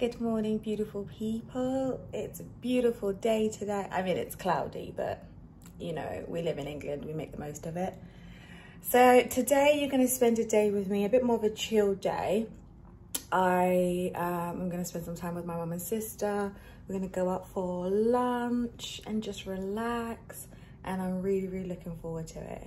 Good morning, beautiful people. It's a beautiful day today. I mean, it's cloudy, but you know, we live in England, we make the most of it. So today you're going to spend a day with me, a bit more of a chill day. I um, going to spend some time with my mum and sister. We're going to go out for lunch and just relax. And I'm really, really looking forward to it.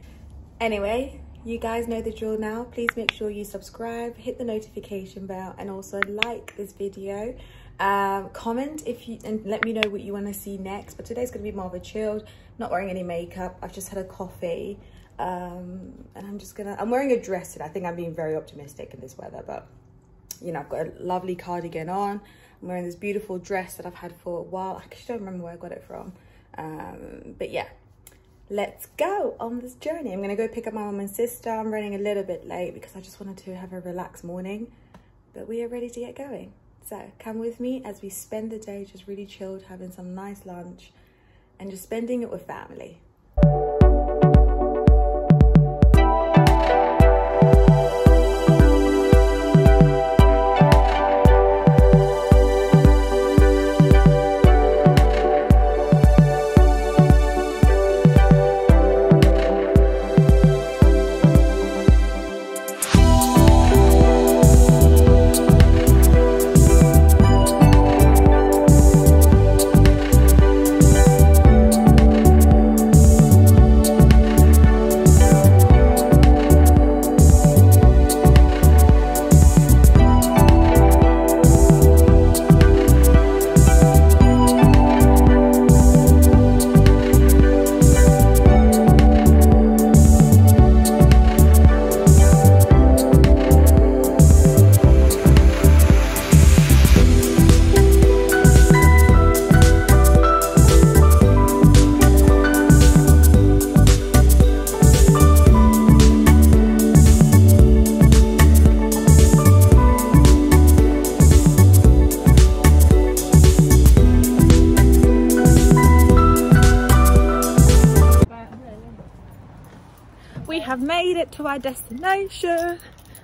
Anyway, you guys know the drill now. Please make sure you subscribe, hit the notification bell, and also like this video. Um, comment if you and let me know what you want to see next. But today's to be more of a chilled, not wearing any makeup. I've just had a coffee. Um, and I'm just gonna, I'm wearing a dress today. I think I'm being very optimistic in this weather, but you know, I've got a lovely cardigan on. I'm wearing this beautiful dress that I've had for a while. I actually don't remember where I got it from. Um, but yeah, let's go on this journey. I'm gonna go pick up my mum and sister. I'm running a little bit late because I just wanted to have a relaxed morning, but we are ready to get going. So come with me as we spend the day just really chilled, having some nice lunch and just spending it with family. We have made it to our destination.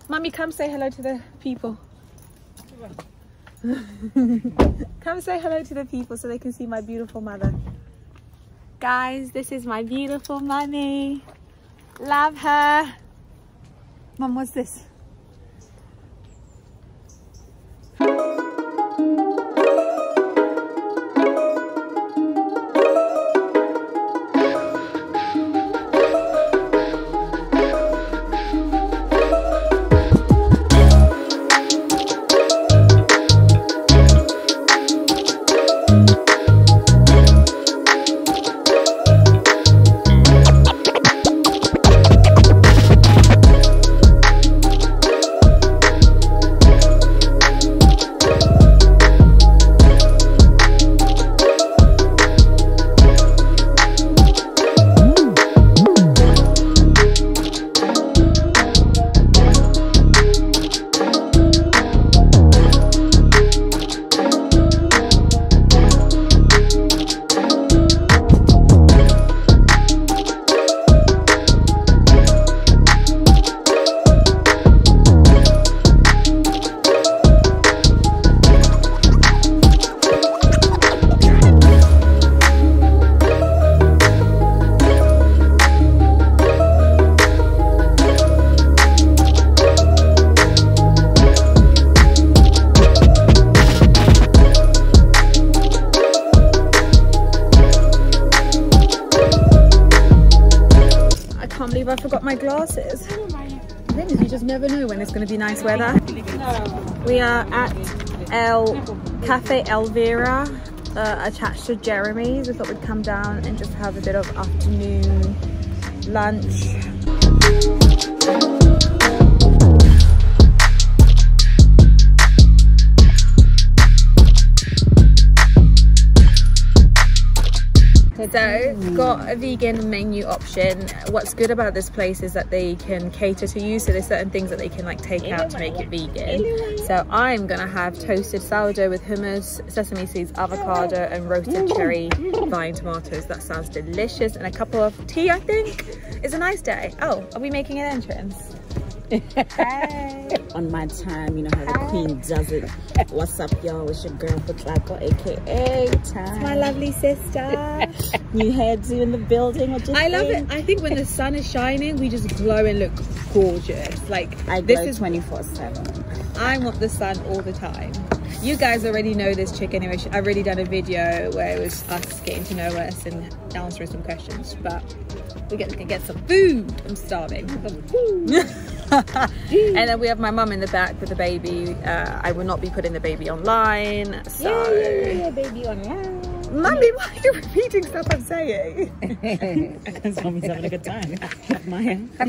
Mummy, come say hello to the people. come say hello to the people so they can see my beautiful mother. Guys, this is my beautiful mummy. Love her. Mum, what's this? My glasses. The thing is, you just never know when it's going to be nice weather. We are at El Cafe Elvira, uh, attached to Jeremy's. We thought we'd come down and just have a bit of afternoon lunch. So, got a vegan menu option. What's good about this place is that they can cater to you. So there's certain things that they can like take out to make it vegan. So I'm gonna have toasted sourdough with hummus, sesame seeds, avocado, and roasted cherry vine tomatoes. That sounds delicious. And a cup of tea, I think. It's a nice day. Oh, are we making an entrance? Hey. On my time, you know how the queen does it. What's up, y'all? It's your girl Flaco, aka Time. It's my lovely sister. New hairdo in the building. What I think? love it. I think when the sun is shining, we just glow and look gorgeous. Like I this is 24 7. I want the sun all the time. You guys already know this chick anyway. I've already done a video where it was us getting to know us and answering some questions. But we get to get some food. I'm starving. and then we have my mum in the back with the baby. Uh, I will not be putting the baby online. So, Yeah, yeah, yeah, yeah, baby online. Mummy, why are you repeating stuff I'm saying? Because mommy's having a good time. Maya. I